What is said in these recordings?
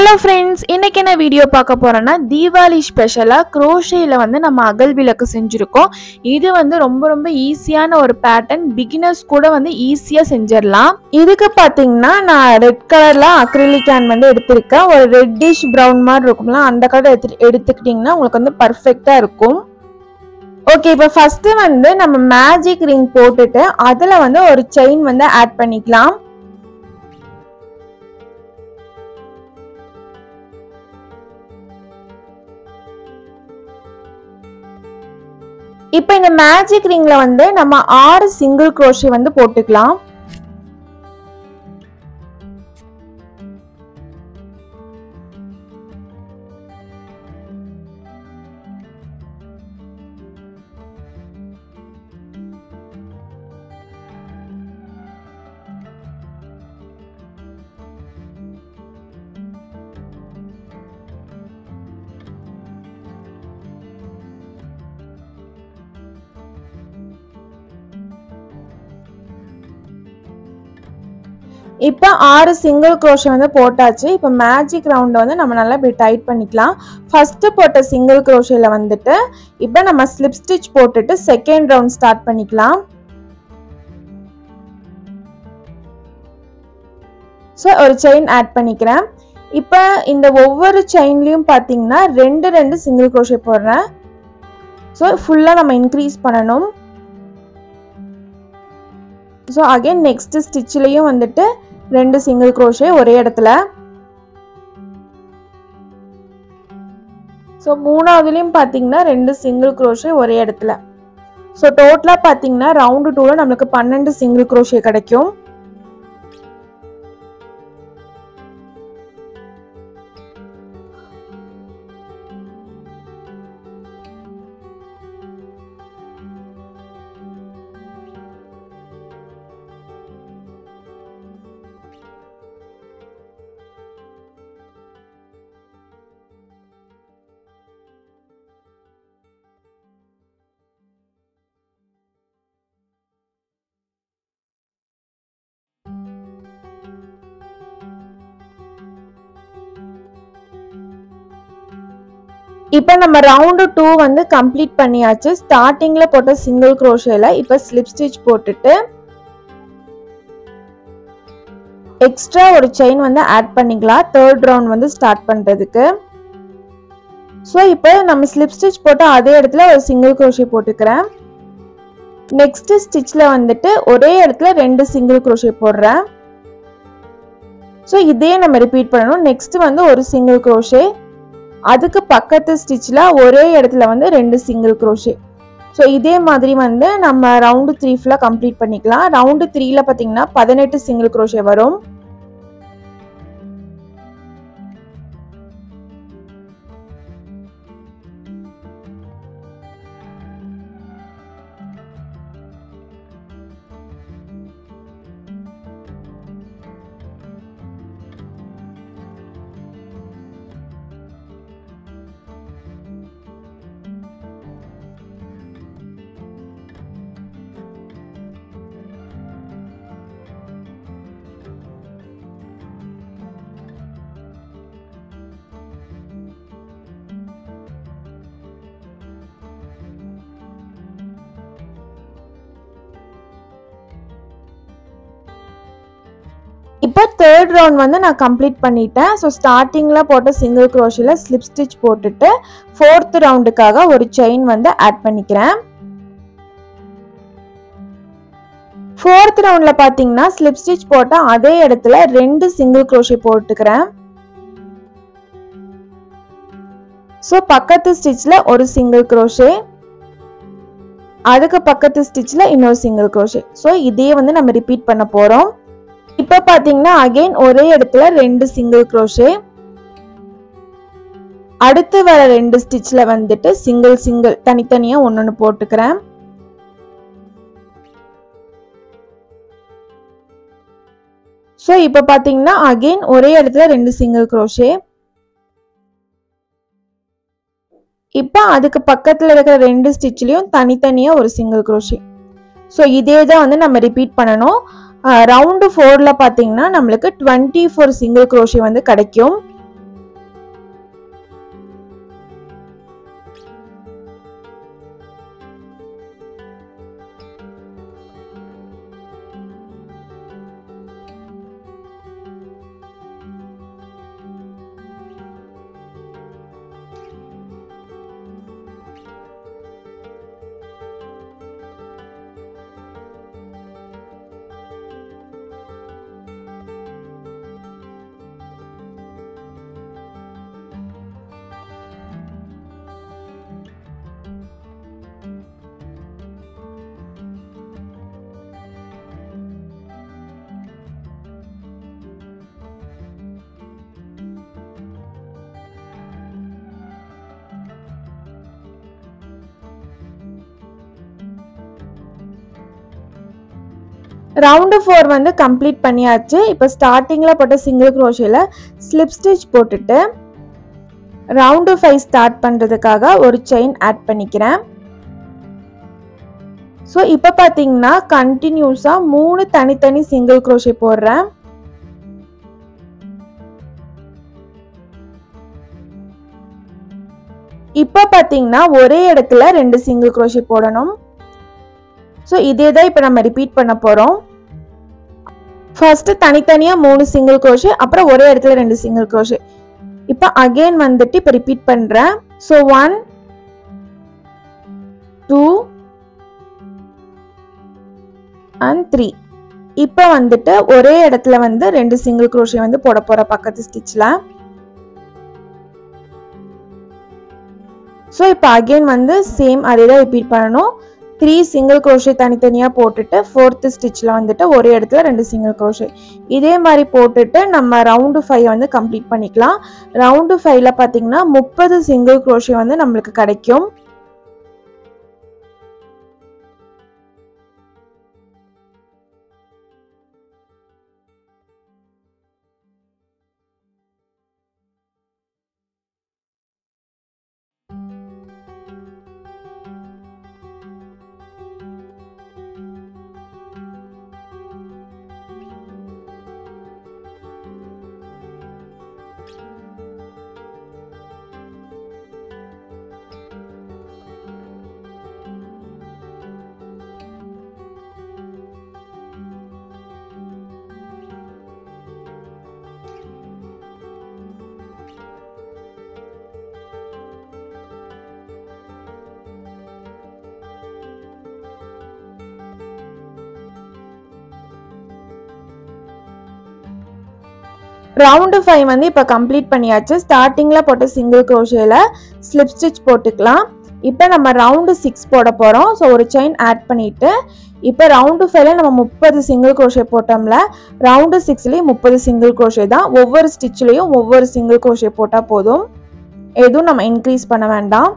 Hello friends இன்றைக்கி என்ன video பார்க்க போகிறோன்னா தீபாவளி ஸ்பெஷலாக க்ரோஷேயில் வந்து நம்ம அகல் விளக்கு செஞ்சுருக்கோம். இது வந்து ரொம்ப ரொம்ப ஈஸியான ஒரு பேட்டர்ன் பிகினர்ஸ் கூட வந்து ஈஸியாக செஞ்சிடலாம். இதுக்கு பார்த்தீங்கன்னா நான் ரெட் கலரில் அக்ரிலிக் கேன் வந்து எடுத்திருக்கேன். ஒரு ரெட்டிஷ் ப்ரௌன் மாதிரி இருக்கும்ல அந்த கலர் எடுத்து எடுத்துக்கிட்டிங்கன்னா உங்களுக்கு வந்து பர்ஃபெக்டாக இருக்கும். ஓகே இப்போ ஃபஸ்ட்டு வந்து நம்ம மேஜிக் ரிங் போட்டுட்டு அதில் வந்து ஒரு செயின் வந்து ஆட் பண்ணிக்கலாம். இப்போ இந்த மேஜிக் ரிங்கில் வந்து நம்ம ஆறு சிங்கிள் குரோஷே வந்து போட்டுக்கலாம். இப்போ ஆறு சிங்கிள் க்ரோஷே வந்து போட்டாச்சு. இப்போ மேஜிக் ரவுண்டை வந்து நம்ம நல்லா இப்படி டைட் பண்ணிக்கலாம். ஃபஸ்ட்டு போட்ட சிங்கிள் க்ரோஷையில் வந்துட்டு இப்போ நம்ம ஸ்லிப் ஸ்டிச் போட்டுட்டு செகண்ட் ரவுண்ட் ஸ்டார்ட் பண்ணிக்கலாம். ஸோ ஒரு செயின் ஆட் பண்ணிக்கிறேன். இப்போ இந்த ஒவ்வொரு செயின்லேயும் பார்த்தீங்கன்னா ரெண்டு ரெண்டு சிங்கிள் க்ரோஷே போடுறேன். ஸோ ஃபுல்லாக நம்ம இன்க்ரீஸ் பண்ணணும். ஸோ அகைன் நெக்ஸ்ட்டு ஸ்டிச்சிலையும் வந்துட்டு ரெண்டு சிங்கிள் க்ரோஷே ஒரே இடத்துல. ஸோ மூணாவதுலேயும் பார்த்தீங்கன்னா ரெண்டு சிங்கிள் க்ரோஷே ஒரே இடத்துல. ஸோ டோட்டலாக பார்த்தீங்கன்னா ரவுண்டு டூவில் நம்மளுக்கு பன்னெண்டு சிங்கிள் க்ரோஷே கிடைக்கும். இப்போ நம்ம ரவுண்டு டூ வந்து கம்ப்ளீட் பண்ணியாச்சு. ஸ்டார்டிங்கில் போட்ட சிங்கிள் குரோஷேல இப்போ ஸ்லிப் ஸ்டிச் போட்டுட்டு எக்ஸ்ட்ரா ஒரு செயின் வந்து ஆட் பண்ணிக்கலாம். தேர்ட் ரவுண்ட் வந்து ஸ்டார்ட் பண்ணுறதுக்கு ஸோ இப்போ நம்ம ஸ்லிப் ஸ்டிச் போட்டு அதே இடத்துல ஒரு சிங்கிள் க்ரோஷே போட்டுக்கிறேன். நெக்ஸ்ட் ஸ்டிச்சில் வந்துட்டு ஒரே இடத்துல ரெண்டு சிங்கிள் குரோஷே போடுறேன். ஸோ இதே நம்ம ரிப்பீட் பண்ணணும். நெக்ஸ்ட் வந்து ஒரு சிங்கிள் க்ரோஷே அதுக்கு பக்கத்து ஸ்டிச்சில் ஒரே இடத்துல வந்து ரெண்டு சிங்கிள் க்ரோஷே ஸோ இதே மாதிரி வந்து நம்ம ரவுண்டு த்ரீ ஃபுல்லாக கம்ப்ளீட் பண்ணிக்கலாம். ரவுண்டு த்ரீயில் பார்த்தீங்கன்னா பதினெட்டு சிங்கிள் க்ரோஷே வரும். இப்போ தேர்ட் ரவுண்ட் வந்து நான் கம்ப்ளீட் பண்ணிட்டேன். ஸோ ஸ்டார்டிங்கில் போட்ட சிங்கிள் க்ரோஷில் ஸ்லிப் ஸ்டிச் போட்டுட்டு ஃபோர்த் ரவுண்டுக்காக ஒரு செயின் வந்து ஆட் பண்ணிக்கிறேன். ஃபோர்த் ரவுண்டில் பார்த்தீங்கன்னா ஸ்லிப் ஸ்டிச் போட்டால் அதே இடத்துல ரெண்டு சிங்கிள் க்ரோஷே போட்டுக்கிறேன். ஸோ பக்கத்து ஸ்டிச்சில் ஒரு சிங்கிள் க்ரோஷே அதுக்கு பக்கத்து ஸ்டிச்சில் இன்னொரு சிங்கிள் க்ரோஷே ஸோ இதே வந்து நம்ம ரிப்பீட் பண்ண போகிறோம் இப்போ பார்த்தீங்கன்னா அகைன் ஒரே இடத்துல ரெண்டு சிங்கிள் க்ரோஷே அடுத்து வர ரெண்டு ஸ்டிச்சில் வந்துட்டு சிங்கிள் சிங்கிள் தனித்தனியாக ஒன்று ஒன்று போட்டுக்கிறேன். ஸோ இப்போ பார்த்தீங்கன்னா அகைன் ஒரே இடத்துல ரெண்டு சிங்கிள் க்ரோஷே இப்போ அதுக்கு பக்கத்தில் இருக்கிற ரெண்டு ஸ்டிச்லேயும் தனித்தனியாக ஒரு சிங்கிள் க்ரோஷே ஸோ இதே தான் வந்து நம்ம ரிப்பீட் பண்ணணும். ரவுண்டு ஃபோரில் பார்த்தீங்கன்னா நம்மளுக்கு டுவெண்ட்டி ஃபோர் சிங்கிள் க்ரோஷே வந்து கிடைக்கும். ரவுண்டு ஃபோர் வந்து கம்ப்ளீட் பண்ணியாச்சு. இப்போ ஸ்டார்டிங்கில் போட்ட சிங்கிள் க்ரோஷியில் ஸ்லிப் ஸ்டிச் போட்டுட்டு ரவுண்டு ஃபைவ் ஸ்டார்ட் பண்ணுறதுக்காக ஒரு செயின் ஆட் பண்ணிக்கிறேன். ஸோ இப்போ பார்த்தீங்கன்னா கண்டினியூஸாக மூணு தனித்தனி சிங்கிள் க்ரோஷே போடுறேன். இப்போ பார்த்தீங்கன்னா ஒரே இடத்துல ரெண்டு சிங்கிள் க்ரோஷே போடணும். ஸோ இதே தான் இப்போ நம்ம ரிப்பீட் பண்ண போகிறோம் ஃபர்ஸ்ட் தனித்தனியாக மூணு சிங்கிள் க்ரோஷே அப்புறம் ஒரே இடத்துல ரெண்டு சிங்கிள் க்ரோஷே இப்போ அகெயின் வந்துட்டு இப்போ ரிப்பீட் பண்ணுறேன் so one two and three இப்போ வந்துட்டு ஒரே இடத்துல வந்து ரெண்டு சிங்கிள் க்ரோஷே வந்து போட போகிற பக்கத்து ஸ்டிச்சில் ஸோ இப்போ அகெயின் வந்து சேம் அதே தான் ரிப்பீட் பண்ணணும். த்ரீ சிங்கிள் க்ரோஷே தனித்தனியாக போட்டுட்டு ஃபோர்த்து ஸ்டிச்சில் வந்துட்டு ஒரே இடத்துல ரெண்டு சிங்கிள் க்ரோஷே இதே மாதிரி போட்டுட்டு நம்ம ரவுண்டு ஃபைவ் வந்து கம்ப்ளீட் பண்ணிக்கலாம். ரவுண்டு ஃபைவ்ல பார்த்தீங்கன்னா முப்பது சிங்கிள் க்ரோஷே வந்து நம்மளுக்கு கிடைக்கும். ரவுண்டு ஃபைவ் வந்து இப்போ கம்ப்ளீட் பண்ணியாச்சு. ஸ்டார்டிங்கில் போட்ட சிங்கிள் க்ரோஷேல ஸ்லிப் ஸ்டிச் போட்டுக்கலாம். இப்போ நம்ம ரவுண்டு சிக்ஸ் போட போகிறோம் ஸோ ஒரு செயின் ஆட் பண்ணிவிட்டு இப்போ ரவுண்டு ஃபைவ்ல நம்ம முப்பது சிங்கிள் க்ரோஷே போட்டோம்ல. ரவுண்டு சிக்ஸ்லேயும் முப்பது சிங்கிள் க்ரோஷே தான். ஒவ்வொரு ஸ்டிச்லேயும் ஒவ்வொரு சிங்கிள் க்ரோஷே போட்டால் போதும். எதுவும் நம்ம இன்க்ரீஸ் பண்ண வேண்டாம்.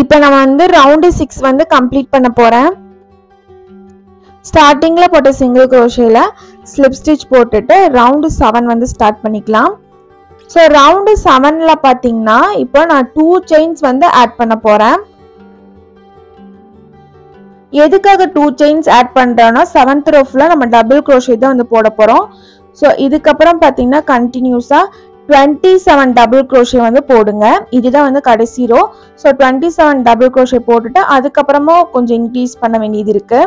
இப்போ நான் வந்து ரவுண்டு சிக்ஸ் வந்து கம்ப்ளீட் பண்ண போகிறேன் ஸ்டார்டிங்கில் போட்ட சிங்கிள் க்ரோஷேல ஸ்லிப் ஸ்டிச் போட்டுட்டு ரவுண்டு செவன் வந்து ஸ்டார்ட் பண்ணிக்கலாம். ஸோ ரவுண்டு செவனில் பார்த்தீங்கன்னா இப்போ நான் டூ செயின்ஸ் வந்து ஆட் பண்ண போகிறேன் எதுக்காக டூ செயின்ஸ் ஆட் பண்ணுறோன்னா செவன்த் ரோஃபில் நம்ம டபுள் குரோஷே தான் வந்து போட போகிறோம் ஸோ இதுக்கப்புறம் பார்த்தீங்கன்னா கண்டினியூஸாக டுவெண்ட்டி செவன் டபுள் க்ரோஷே வந்து போடுங்க. இதுதான் வந்து கடைசி row so twenty seven double crochet போட்டுட்டு அதுக்கப்புறமா கொஞ்சம் இன்க்ரீஸ் பண்ண வேண்டியது இருக்கு.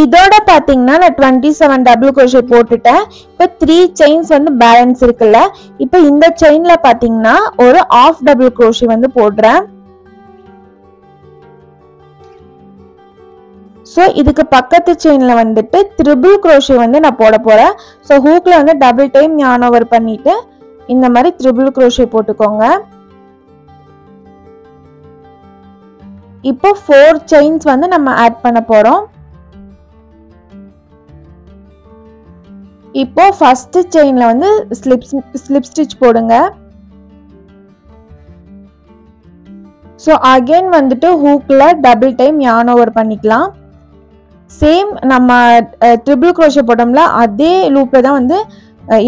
இதோட பார்த்தீங்கன்னா நான் டுவெண்ட்டி செவன் டபுள் crochet போட்டுட்டேன். இப்போ த்ரீ செயின்ஸ் வந்து பேலன்ஸ் இருக்குல்ல? இப்போ இந்த செயின்ல பார்த்தீங்கன்னா ஒரு ஆஃப் டபுள் க்ரோஷி வந்து போடுறேன். ஸோ இதுக்கு பக்கத்து செயினில் வந்துட்டு த்ரிபிள் crochet வந்து நான் போட போகிறேன் ஸோ ஹூக்கில் வந்து டபுள் டைம் யான் ஓவர் பண்ணிவிட்டு இந்த மாதிரி த்ரிபிள் crochet போட்டுக்கோங்க. இப்போ ஃபோர் செயின்ஸ் வந்து நம்ம ஆட் பண்ண போகிறோம் இப்போ ஃபர்ஸ்ட் செயின்ல வந்து ஸ்லிப் ஸ்லிப் ஸ்டிச் போடுங்க. ஸோ அகைன் வந்துட்டு ஹூக்கில் டபுள் டைம் யான் ஓவர் பண்ணிக்கலாம். சேம் நம்ம ட்ரிபிள் குரோஷே போட்டோம்ல அதே லூப்பில் தான் வந்து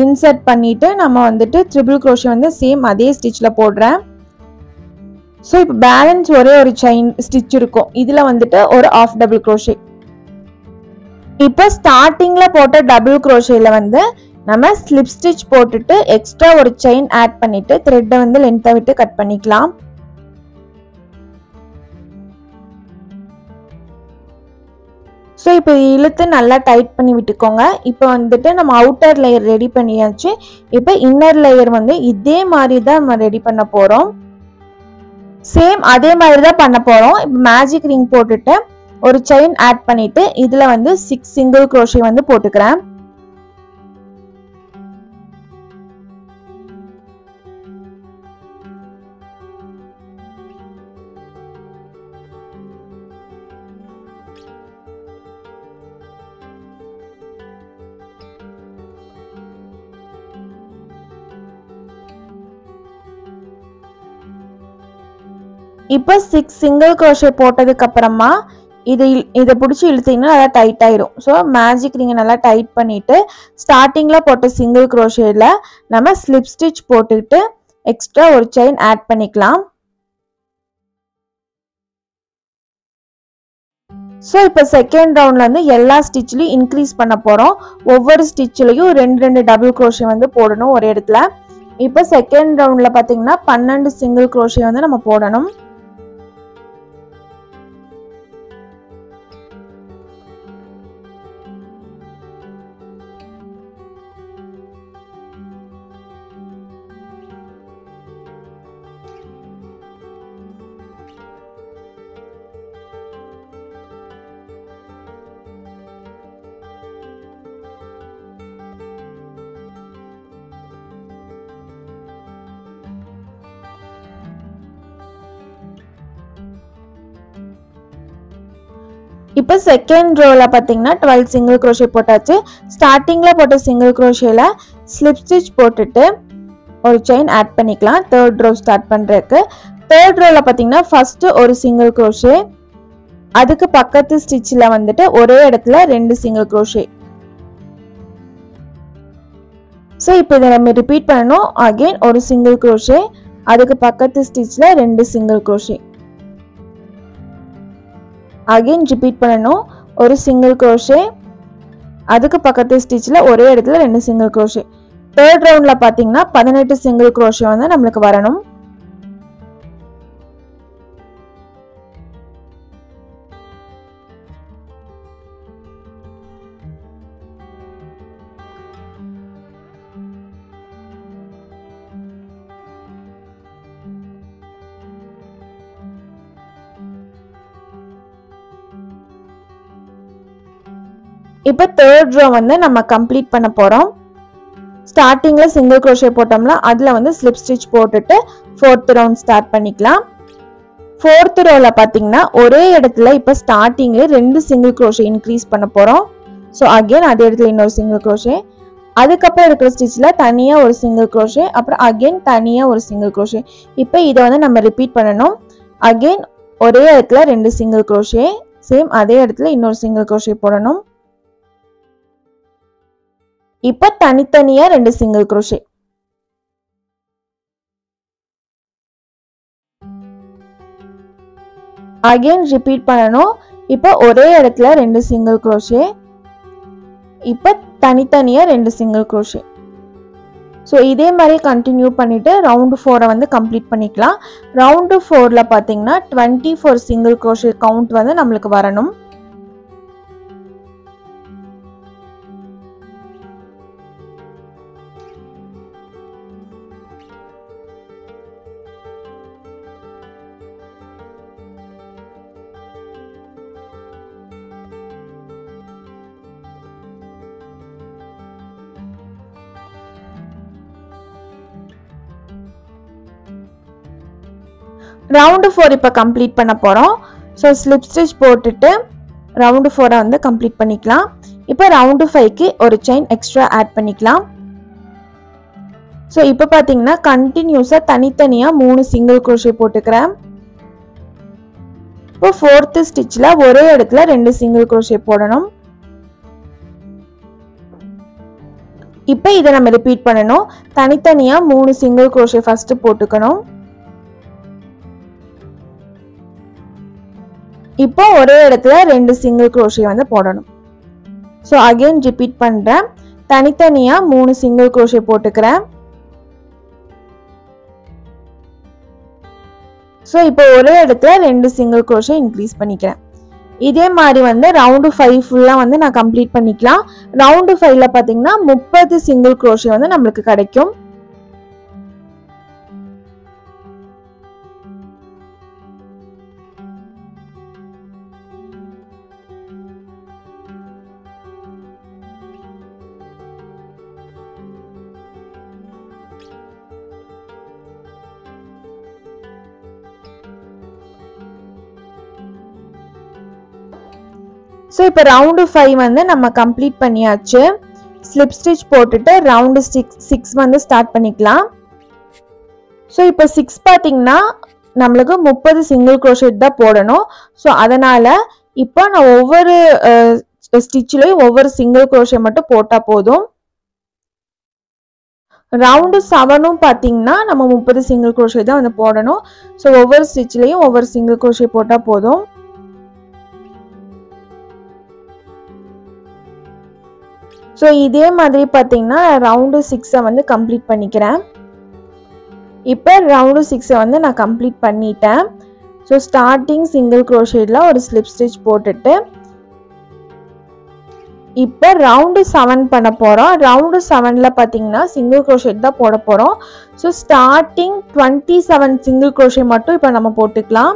இன்சர்ட் பண்ணிவிட்டு நம்ம வந்துட்டு ட்ரிபிள் குரோஷே வந்து சேம் அதே ஸ்டிச்சில் போடுறேன். ஸோ இப்போ பேலன்ஸ் ஒரே ஒரு செயின் ஸ்டிச் இருக்கும். இதில் வந்துட்டு ஒரு ஆஃப் டபுள் குரோஷே இப்போ ஸ்டார்டிங்கில் போட்ட டபுள் crochetல வந்து நம்ம ஸ்லிப் ஸ்டிச் போட்டுட்டு எக்ஸ்ட்ரா ஒரு செயின் ஆட் பண்ணிவிட்டு த்ரெட்டை வந்து லென்த்தை விட்டு கட் பண்ணிக்கலாம். ஸோ இப்போ இழுத்து நல்லா டைட் பண்ணி விட்டுக்கோங்க. இப்போ வந்துட்டு நம்ம அவுட்டர் லேயர் ரெடி பண்ணியாச்சு. இப்போ இன்னர் லேயர் வந்து இதே மாதிரி தான் நம்ம ரெடி பண்ண போகிறோம் சேம் அதே மாதிரி தான் பண்ண போகிறோம் இப்போ மேஜிக் ரிங் போட்டுட்டு ஒரு செயின் ஆட் பண்ணிட்டு இதில் வந்து சிக்ஸ் சிங்கிள் crochet வந்து போட்டுக்கிறேன். இப்போ சிக்ஸ் சிங்கிள் குரோஷே போட்டதுக்கு அப்புறமா இது இதை பிடிச்சி இழுத்தீங்கன்னா நல்லா டைட் ஆயிரும். ஸோ மேஜிக் நீங்கள் நல்லா டைட் பண்ணிவிட்டு ஸ்டார்டிங்கில் போட்ட சிங்கிள் குரோஷேடில் நம்ம ஸ்லிப் ஸ்டிச் போட்டுக்கிட்டு எக்ஸ்ட்ரா ஒரு செயின் ஆட் பண்ணிக்கலாம். ஸோ இப்போ செகண்ட் ரவுண்டில் வந்து எல்லா ஸ்டிச்லையும் இன்க்ரீஸ் பண்ண போகிறோம் ஒவ்வொரு ஸ்டிச்லையும் ரெண்டு ரெண்டு டபுள் குரோஷே வந்து போடணும் ஒரு இடத்துல. இப்போ செகண்ட் ரவுண்டில் பார்த்தீங்கன்னா பன்னெண்டு சிங்கிள் குரோஷே வந்து நம்ம போடணும். இப்போ செகண்ட் ரோவில் பார்த்தீங்கன்னா டுவெல் சிங்கிள் க்ரோஷே போட்டாச்சு. ஸ்டார்டிங்கில் போட்ட சிங்கிள் crochetல ஸ்லிப் ஸ்டிச் போட்டுட்டு ஒரு செயின் ஆட் பண்ணிக்கலாம். தேர்ட் ரோ ஸ்டார்ட் பண்ணுறதுக்கு தேர்ட் ரோவில் பார்த்தீங்கன்னா ஃபஸ்ட்டு ஒரு சிங்கிள் குரோஷே அதுக்கு பக்கத்து ஸ்டிச்சில் வந்துட்டு ஒரே இடத்துல ரெண்டு சிங்கிள் க்ரோஷே ஸோ இப்போ இதை நம்ம ரிப்பீட் பண்ணணும். அகெயின் ஒரு சிங்கிள் க்ரோஷே அதுக்கு பக்கத்து ஸ்டிச்சில் ரெண்டு சிங்கிள் குரோஷே அகைன் ரிப்பீட் பண்ணணும். ஒரு சிங்கிள் க்ரோஷே அதுக்கு பக்கத்து ஸ்டிச்சில் ஒரே இடத்துல ரெண்டு சிங்கிள் க்ரோஷே தேர்ட் ரவுண்டில் பார்த்தீங்கன்னா பதினெட்டு சிங்கிள் க்ரோஷே வந்து நம்மளுக்கு வரணும். இப்போ தேர்ட் ரோ வந்து நம்ம கம்ப்ளீட் பண்ண போகிறோம் ஸ்டார்டிங்கில் சிங்கிள் crochet போட்டோம்னா அதில் வந்து ஸ்லிப் ஸ்டிச் போட்டுட்டு ஃபோர்த் ரவுண்ட் ஸ்டார்ட் பண்ணிக்கலாம். ஃபோர்த் ரோவில் பார்த்தீங்கன்னா ஒரே இடத்துல இப்போ ஸ்டார்டிங்கில் ரெண்டு சிங்கிள் crochet இன்க்ரீஸ் பண்ண போகிறோம் ஸோ அகெயின் அதே இடத்துல இன்னொரு சிங்கிள் crochet. அதுக்கப்புறம் இருக்கிற ஸ்டிச்சில் தனியாக ஒரு சிங்கிள் crochet அப்புறம் அகெயின் தனியாக ஒரு சிங்கிள் crochet. இப்போ இதை வந்து நம்ம ரிப்பீட் பண்ணணும். அகெயின் ஒரே இடத்துல ரெண்டு சிங்கிள் crochet சேம் அதே இடத்துல இன்னொரு சிங்கிள் crochet போடணும். இப்போ தனித்தனியாக ரெண்டு சிங்கிள் crochet. அகைன் ரிப்பீட் பண்ணணும். இப்போ ஒரே இடத்துல ரெண்டு சிங்கிள் crochet. இப்போ தனித்தனியாக ரெண்டு சிங்கிள் crochet. ஸோ இதே மாதிரி கண்டினியூ பண்ணிவிட்டு ரவுண்டு ஃபோரை வந்து கம்ப்ளீட் பண்ணிக்கலாம். ரவுண்டு ஃபோரில் பார்த்தீங்கன்னா twenty four single crochet count வந்து நம்மளுக்கு வரணும். ரவுண்டு ஃபோர் இப்போ கம்ப்ளீட் பண்ண போகிறோம் ஸோ ஸ்லிப் ஸ்டிச் போட்டுட்டு ரவுண்டு ஃபோரை வந்து கம்ப்ளீட் பண்ணிக்கலாம். இப்போ ரவுண்டு ஃபைவ்க்கு ஒரு செயின் எக்ஸ்ட்ரா ஆட் பண்ணிக்கலாம். ஸோ இப்போ பார்த்தீங்கன்னா கண்டினியூஸாக தனித்தனியாக மூணு சிங்கிள் குரோஷே போட்டுக்கிறேன். இப்போ ஃபோர்த்து ஸ்டிச்சில் ஒரே இடத்துல ரெண்டு சிங்கிள் குரோஷே போடணும். இப்போ இதை நம்ம ரிப்பீட் பண்ணணும். தனித்தனியாக மூணு சிங்கிள் குரோஷே ஃபஸ்ட்டு போட்டுக்கணும். இப்போ ஒரே இடத்துல ரெண்டு சிங்கிள் குரோஷியை வந்து போடணும். ஸோ அகெயின் ரிப்பீட் பண்ணுறேன் தனித்தனியாக மூணு சிங்கிள் குரோஷே போட்டுக்கிறேன். ஸோ இப்போ ஒரே இடத்துல ரெண்டு சிங்கிள் குரோஷே இன்க்ரீஸ் பண்ணிக்கிறேன். இதே மாதிரி வந்து ரவுண்டு ஃபைவ் ஃபுல்லாக வந்து நான் கம்ப்ளீட் பண்ணிக்கலாம். ரவுண்டு ஃபைவ்ல பார்த்தீங்கன்னா முப்பது சிங்கிள் குரோஷே வந்து நம்மளுக்கு கிடைக்கும். ஸோ இப்போ ரவுண்டு ஃபைவ் வந்து நம்ம கம்ப்ளீட் பண்ணியாச்சு. ஸ்லிப் ஸ்டிச் போட்டுட்டு ரவுண்டு சிக்ஸ் சிக்ஸ் வந்து ஸ்டார்ட் பண்ணிக்கலாம். ஸோ இப்போ சிக்ஸ் பார்த்தீங்கன்னா நம்மளுக்கு முப்பது சிங்கிள் க்ரோஷெட் தான் போடணும். ஸோ அதனால் இப்போ நான் ஒவ்வொரு ஸ்டிச்சிலையும் ஒவ்வொரு சிங்கிள் க்ரோஷே மட்டும் போட்டால் போதும். ரவுண்டு செவனும் பார்த்தீங்கன்னா நம்ம முப்பது சிங்கிள் க்ரோஷே தான் வந்து போடணும். ஸோ ஒவ்வொரு ஸ்டிச்லேயும் ஒவ்வொரு சிங்கிள் க்ரோஷே போட்டால் போதும். ஸோ இதே மாதிரி பார்த்தீங்கன்னா ரவுண்டு சிக்ஸை வந்து கம்ப்ளீட் பண்ணிக்கிறேன். இப்போ ரவுண்டு சிக்ஸை வந்து நான் கம்ப்ளீட் பண்ணிட்டேன். ஸோ ஸ்டார்டிங் சிங்கிள் க்ரோஷேடில் ஒரு ஸ்லிப் ஸ்டிச் போட்டுட்டு இப்போ ரவுண்டு செவன் பண்ண போகிறோம் ரவுண்டு செவனில் பார்த்தீங்கன்னா சிங்கிள் க்ரோஷேட் தான் போட போகிறோம் so starting twenty seven single crochet மட்டும் இப்போ நம்ம போட்டுக்கலாம்.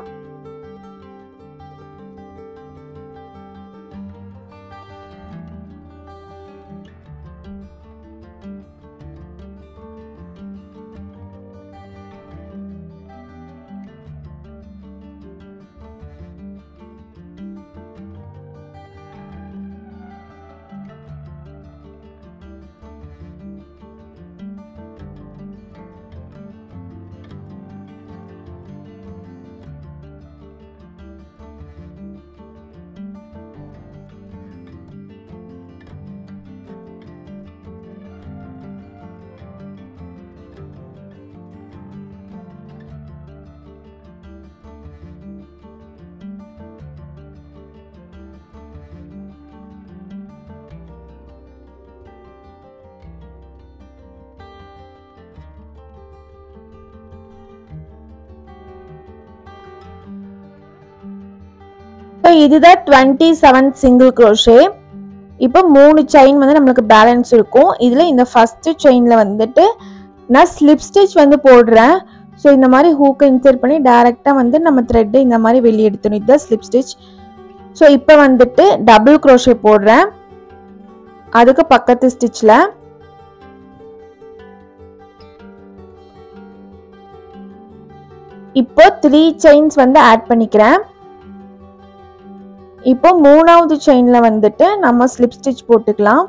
ஸோ இதுதான் டுவெண்ட்டி செவன் சிங்கிள் க்ரோஷே இப்போ மூணு செயின் வந்து நம்மளுக்கு பேலன்ஸ் இருக்கும். இதில் இந்த ஃபஸ்ட்டு செயினில் வந்துட்டு நான் ஸ்லிப் ஸ்டிச் வந்து போடுறேன். ஸோ இந்த மாதிரி ஹூக்கை இன்சர்ட் பண்ணி டேரெக்டாக வந்து நம்ம த்ரெட்டு இந்த மாதிரி வெளியே எடுத்துணும் இதுதான் ஸ்லிப் ஸ்டிச் ஸோ இப்போ வந்துட்டு டபுள் க்ரோஷே போடுறேன். அதுக்கு பக்கத்து ஸ்டிச்சில் இப்போ த்ரீ செயின்ஸ் வந்து ஆட் பண்ணிக்கிறேன். இப்போ மூணாவது செயின்ல வந்துட்டு நம்ம ஸ்லிப் ஸ்டிச் போட்டுக்கலாம்.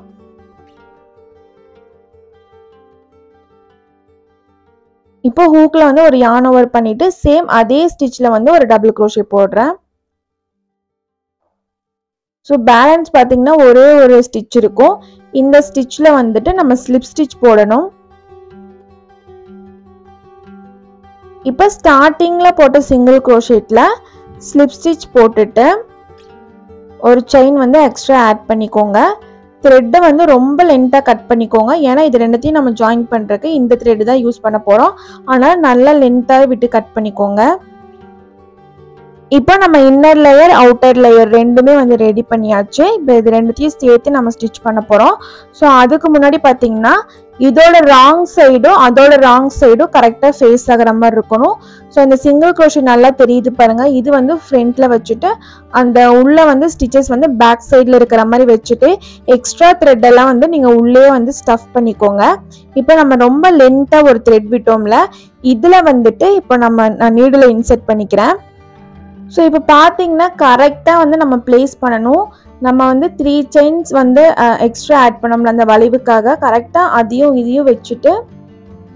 இப்போ ஹூக்ல வந்து ஒரு யான் ஓவர் பண்ணிட்டு சேம் அதே ஸ்டிச்ல வந்து ஒரு டபுள் க்ரோஷே போடுறேன். ஸோ பேலன்ஸ் பார்த்தீங்கன்னா ஒரே ஒரு ஸ்டிச் இருக்கும். இந்த ஸ்டிச்சில் வந்துட்டு நம்ம ஸ்லிப் ஸ்டிச் போடணும். இப்போ ஸ்டார்டிங்கில் போட்ட சிங்கிள் க்ரோஷேட்டில் ஸ்லிப் ஸ்டிச் போட்டுட்டு ஒரு செயின் வந்து எக்ஸ்ட்ரா ஆட் பண்ணிக்கோங்க. த்ரெட்டை வந்து ரொம்ப லென்த்தாக கட் பண்ணிக்கோங்க. ஏன்னா இது ரெண்டுத்தையும் நம்ம ஜாயின் பண்ணுறதுக்கு இந்த த்ரெட்டு தான் யூஸ் பண்ண போகிறோம் ஆனால் நல்லா லென்த்தாக விட்டு கட் பண்ணிக்கோங்க. இப்போ நம்ம இன்னர் லேயர் அவுட்டர் லேயர் ரெண்டுமே வந்து ரெடி பண்ணியாச்சு. இப்போ இது ரெண்டுத்தையும் சேர்த்து நம்ம ஸ்டிச் பண்ண போகிறோம் ஸோ அதுக்கு முன்னாடி பார்த்தீங்கன்னா இதோட ராங் சைடும் அதோட ராங் சைடும் கரெக்டாக ஃபேஸ் ஆகிற மாதிரி இருக்கணும். ஸோ இந்த சிங்கிள் க்ரோஷி நல்லா தெரியுது பாருங்கள் இது வந்து ஃப்ரண்ட்டில் வச்சுட்டு அந்த உள்ளே வந்து ஸ்டிச்சஸ் வந்து பேக் சைடில் இருக்கிற மாதிரி வச்சுட்டு எக்ஸ்ட்ரா த்ரெட் எல்லாம் வந்து நீங்கள் உள்ளே வந்து ஸ்டஃப் பண்ணிக்கோங்க. இப்போ நம்ம ரொம்ப லென்த்தாக ஒரு த்ரெட் விட்டோம்ல இதில் வந்துட்டு இப்போ நம்ம நான் நீடில் இன்செர்ட் பண்ணிக்கிறேன். ஸோ இப்போ பார்த்தீங்கன்னா கரெக்டாக வந்து நம்ம ப்ளேஸ் பண்ணணும். நம்ம வந்து த்ரீ செயின்ஸ் வந்து எக்ஸ்ட்ரா ஆட் பண்ணோம்ல அந்த வளைவுக்காக. கரெக்டாக அதையும் இதையும் வச்சுட்டு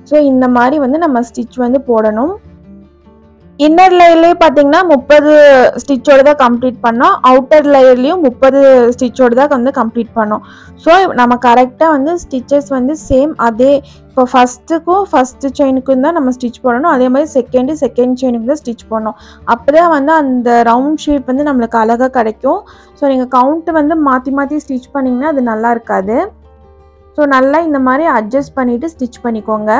ஸோ இந்த மாதிரி வந்து நம்ம ஸ்டிச் வந்து போடணும். இன்னர் லேயர்லேயே பார்த்தீங்கன்னா முப்பது ஸ்டிச்சோடு தான் கம்ப்ளீட் பண்ணோம். அவுட்டர் லேயர்லேயும் முப்பது ஸ்டிச்சோடு தான் வந்து கம்ப்ளீட் பண்ணோம். ஸோ நம்ம கரெக்டாக வந்து ஸ்டிச்சஸ் வந்து சேம் அதே இப்போ ஃபஸ்ட்டுக்கும் ஃபஸ்ட்டு செயினுக்கும் தான் நம்ம ஸ்டிச் போடணும். அதே மாதிரி செகண்டு செகண்ட் செயினுக்கு தான் ஸ்டிச் பண்ணணும் அப்போ தான் வந்து அந்த ரவுண்ட் ஷேப் வந்து நம்மளுக்கு அழகாக கிடைக்கும். ஸோ நீங்கள் கவுண்ட்டு வந்து மாற்றி மாற்றி ஸ்டிச் பண்ணிங்கன்னா அது நல்லா இருக்காது. ஸோ நல்லா இந்த மாதிரி அட்ஜஸ்ட் பண்ணிவிட்டு ஸ்டிச் பண்ணிக்கோங்க.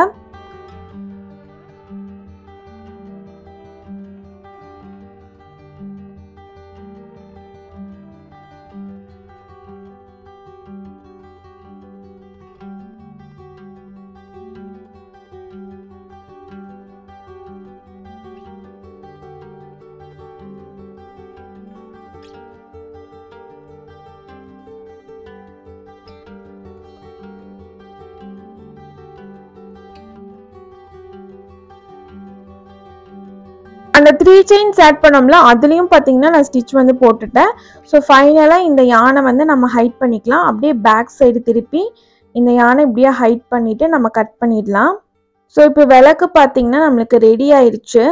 அந்த த்ரீ செயின்ஸ் ஆட் பண்ணோம்ல அதுலேயும் பார்த்தீங்கன்னா நான் ஸ்டிச் வந்து போட்டுட்டேன். ஸோ ஃபைனலாக இந்த யானை வந்து நம்ம ஹைட் பண்ணிக்கலாம். அப்படியே பேக் சைடு திருப்பி இந்த யானை இப்படியே ஹைட் பண்ணிவிட்டு நம்ம கட் பண்ணிடலாம். ஸோ இப்போ விளக்கு பார்த்தீங்கன்னா நம்மளுக்கு ரெடி ஆயிடுச்சு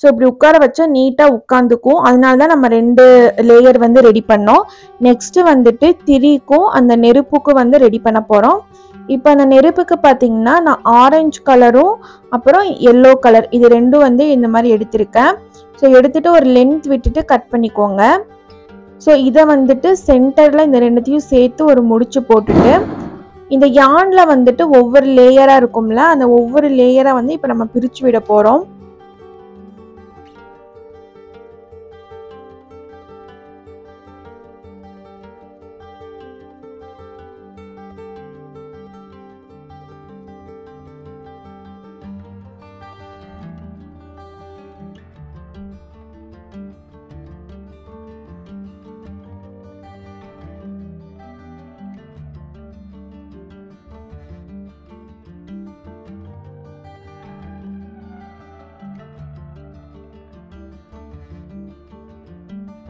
ஸோ இப்படி உட்கார வச்சா நீட்டாக உட்காந்துக்கும். அதனால தான் நம்ம ரெண்டு லேயர் வந்து ரெடி பண்ணோம். நெக்ஸ்ட்டு வந்துட்டு திரிக்கும் அந்த நெருப்புக்கும் வந்து ரெடி பண்ண போகிறோம் இப்போ அந்த நெருப்புக்கு பார்த்தீங்கன்னா நான் ஆரஞ்சு கலரும் அப்புறம் எல்லோ கலர் இது ரெண்டும் வந்து இந்த மாதிரி எடுத்திருக்கேன். ஸோ எடுத்துட்டு ஒரு லென்த் விட்டுட்டு கட் பண்ணிக்கோங்க. ஸோ இதை வந்துட்டு சென்டரில் இந்த ரெண்டுத்தையும் சேர்த்து ஒரு முடிச்சு போட்டுட்டு இந்த யானில் வந்துட்டு ஒவ்வொரு லேயராக இருக்கும்ல அந்த ஒவ்வொரு லேயராக வந்து இப்போ நம்ம பிரித்து விட போகிறோம்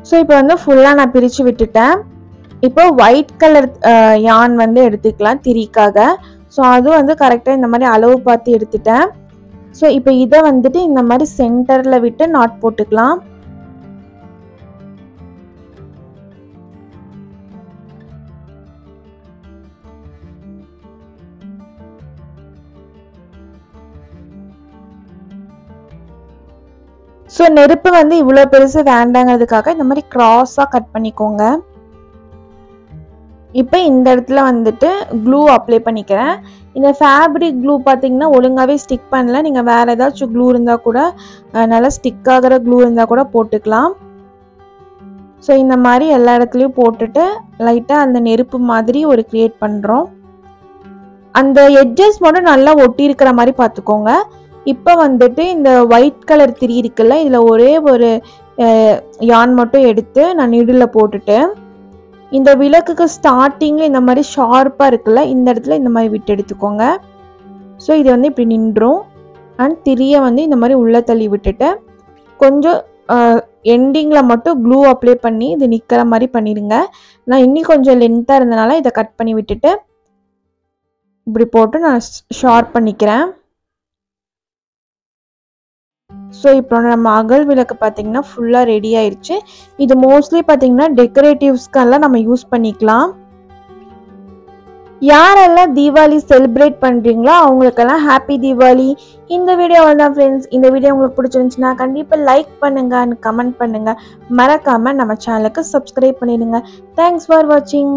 ஸோ இப்போ வந்து ஃபுல்லாக நான் பிரித்து விட்டுட்டேன். இப்போ ஒயிட் கலர் யான் வந்து எடுத்துக்கலாம் திரிக்காக. ஸோ அதுவும் வந்து கரெக்டாக இந்த மாதிரி அளவு பார்த்து எடுத்துட்டேன். ஸோ இப்போ இதை வந்துட்டு இந்த மாதிரி சென்டரில் விட்டு நாட் போட்டுக்கலாம். ஸோ நெருப்பு வந்து இவ்வளோ பெருசு வேண்டாங்கிறதுக்காக இந்த மாதிரி க்ராஸாக கட் பண்ணிக்கோங்க. இப்போ இந்த இடத்துல வந்துட்டு க்ளூ அப்ளை பண்ணிக்கிறேன். இந்த ஃபேப்ரிக் க்ளூ பார்த்தீங்கன்னா ஒழுங்காகவே ஸ்டிக் பண்ணல. நீங்கள் வேறு ஏதாச்சும் க்ளூ இருந்தால் கூட நல்லா ஸ்டிக் ஆகிற க்ளூ இருந்தால் கூட போட்டுக்கலாம். ஸோ இந்த மாதிரி எல்லா இடத்துலையும் போட்டுட்டு லைட்டாக அந்த நெருப்பு மாதிரி ஒரு க்ரியேட் பண்ணுறோம் அந்த எட்ஜஸ் மட்டும் நல்லா ஒட்டி இருக்கிற மாதிரி பார்த்துக்கோங்க இப்போ வந்துட்டு இந்த ஒயிட் கலர் திரி இருக்குல்ல இதில் ஒரே ஒரு யான் மட்டும் எடுத்து நான் நீடில் போட்டுட்டு இந்த விளக்குக்கு ஸ்டார்டிங்கில் இந்த மாதிரி ஷார்ப்பாக இருக்குல்ல இந்த இடத்துல இந்த மாதிரி விட்டு எடுத்துக்கோங்க. ஸோ இது வந்து இப்படி நின்றும். அண்ட் திரியை வந்து இந்த மாதிரி உள்ளே தள்ளி விட்டுட்டு கொஞ்சம் எண்டிங்கில் மட்டும் க்ளூ அப்ளை பண்ணி இது நிற்கிற மாதிரி பண்ணிடுங்க நான் இன்னும் கொஞ்சம் லென்த்தாக இருந்தனால இதை கட் பண்ணி விட்டுட்டு இப்படி போட்டு நான் ஷார்ப் பண்ணிக்கிறேன். ஸோ இப்போ நம்ம அகல் விளக்கு பார்த்திங்கன்னா ஃபுல்லாக ரெடி ஆயிடுச்சு இது மோஸ்ட்லி பார்த்தீங்கன்னா டெக்கரேட்டிவ்ஸ்க்கெல்லாம் நம்ம யூஸ் பண்ணிக்கலாம். யாரெல்லாம் தீபாவளி செலிப்ரேட் பண்ணுறீங்களோ அவங்களுக்கெல்லாம் ஹாப்பி தீபாவளி. இந்த வீடியோ தான் ஃப்ரெண்ட்ஸ் இந்த வீடியோ உங்களுக்கு பிடிச்சிருந்துச்சுன்னா கண்டிப்பாக லைக் பண்ணுங்க அண்ட் கமெண்ட் பண்ணுங்க. மறக்காமல் நம்ம சேனலுக்கு சப்ஸ்கிரைப் பண்ணிடுங்க. தேங்க்ஸ் ஃபார் வாட்சிங்